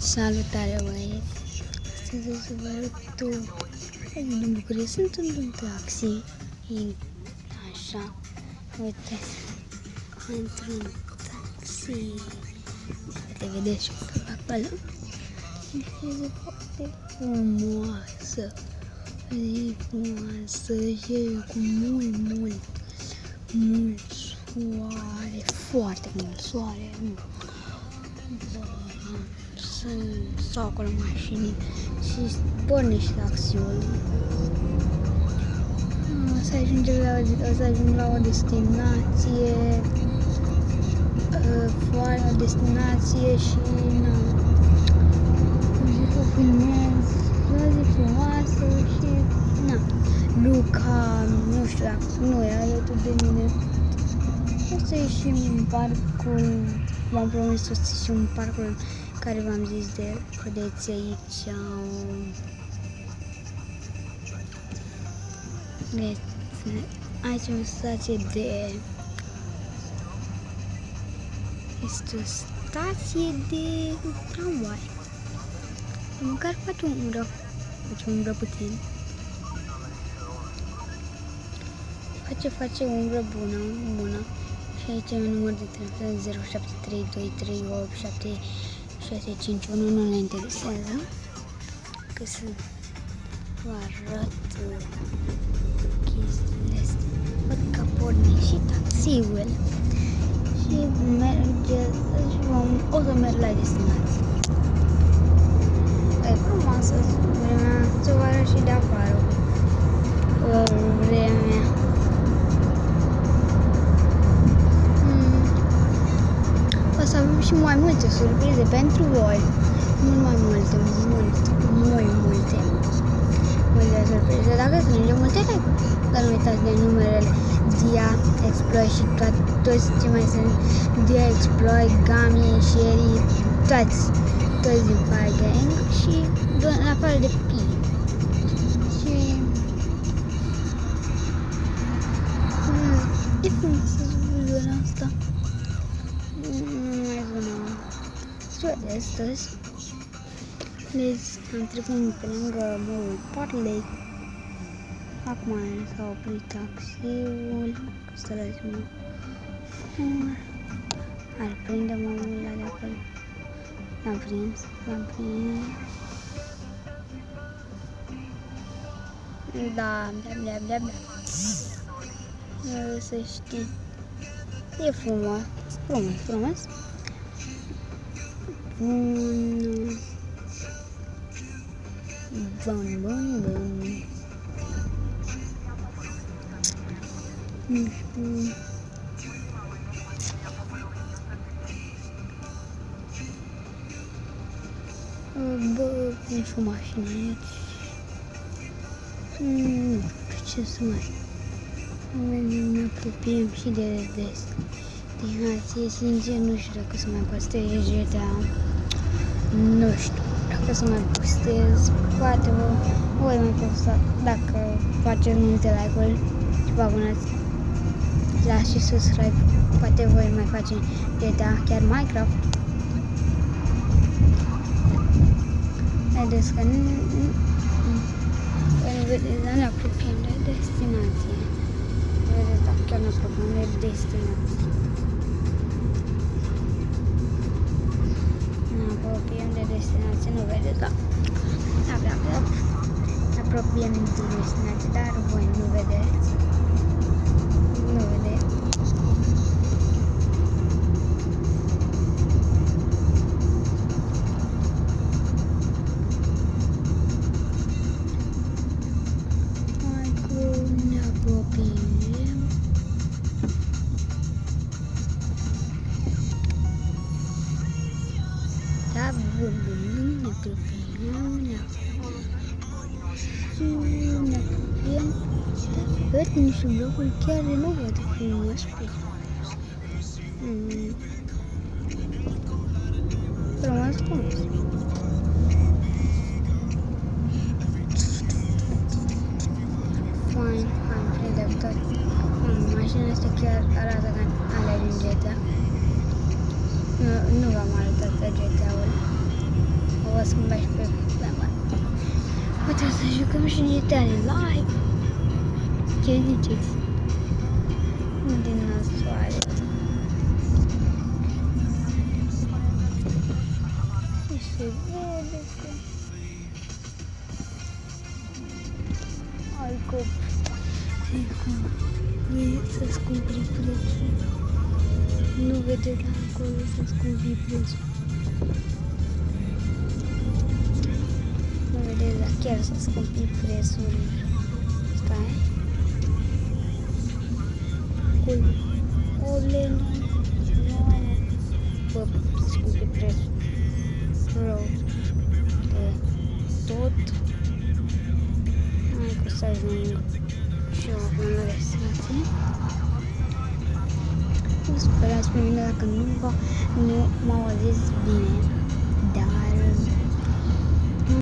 Salutare băieți! Astăzi o să vă arăt o din Bucurie. Sunt într-un taxi. Așa. Uite. Într-un taxi. Te vedeți și pe acolo. E foarte frumoasă. E frumoasă și e cu mult, mult, mult soare. Foarte mult soare sunt stau acolo mașini și pornești taxiul. O să ajungem la, o să ajung la o destinație uh, foarte o destinație și na, o filmez o zi frumoasă și na, Luca, nu știu dacă nu e alături de mine. O să ieșim în parcul, v-am promis să ieșim în parcul care v-am zis de el. Vedeți aici Vedeți, aici o stație de este o stație de tramvai. Măcar face un umbră, face umbră puțin. Face, face umbră bună, bună. Și aici e un număr de telefon 073238 651 nu le interesează. Că să vă arăt chestiile astea. Văd că porni și taxiul și merge și vom, o să merg la destinație. E frumoasă vremea, să vă arăt și de afară. Vremea. Și mai multe surprize pentru voi. Mult mai multe, mult, mult, multe. Multe surprize. Dacă strângem multe like, dar nu uitați de numerele Dia, Exploit și toate, toți ce mai sunt Dia, Exploit, Gami, Sherry, toți, toți din Fire Gang și în afară de ziua de astăzi les am trecut pe lângă Mall Parley. Acum s-a oprit taxiul, să lăsăm Ar prinde omul ăla de acolo. L-am prins, l-am prins. Da, da, da, da, da. Să știi. E frumos, frumos, frumos. Bun. Bun, bun, bun. Nu știu. Bă, nu știu mașina aici. Nu știu ce să mai... Ne apropiem și de destinație. Sincer, nu știu dacă să mai păstrez GTA. Nu știu. Dacă să mai postez, poate vă voi mai posta dacă faceți multe like-uri și vă abonați la și subscribe. Poate voi mai face GTA, chiar Minecraft. Vedeți că nu, nu, vedeți, dar ne apropiem de destinație. Vedeți, dacă chiar ne apropiem de destinație. destinație, ne apropiem de destinație, dar voi nu vedeți. Nu vedeți. volume Văd niște blocuri chiar nu văd frumos pe mm. Frumos, frumos. Fine, fine, prinde tot. Mașina asta chiar arată ca alea din GTA. Nu, nu v-am arătat pe GTA-ul. schimbat și pe problema. Putem să jucăm și GTA live. Ce ziceți? Din nasoare. Și se vede că... Ai copii. E să scumpri prețul. Nu vedeți la acolo să scumpri prețul. Nu vedeți, dar chiar să scumpri prețul. Stai. Acolo. Ole, nu. Bă, scumpri prețul. Rău. De tot. Hai că să ajung și eu acum la destinație. Nu sperați pe mine dacă nu, nu m-au zis bine.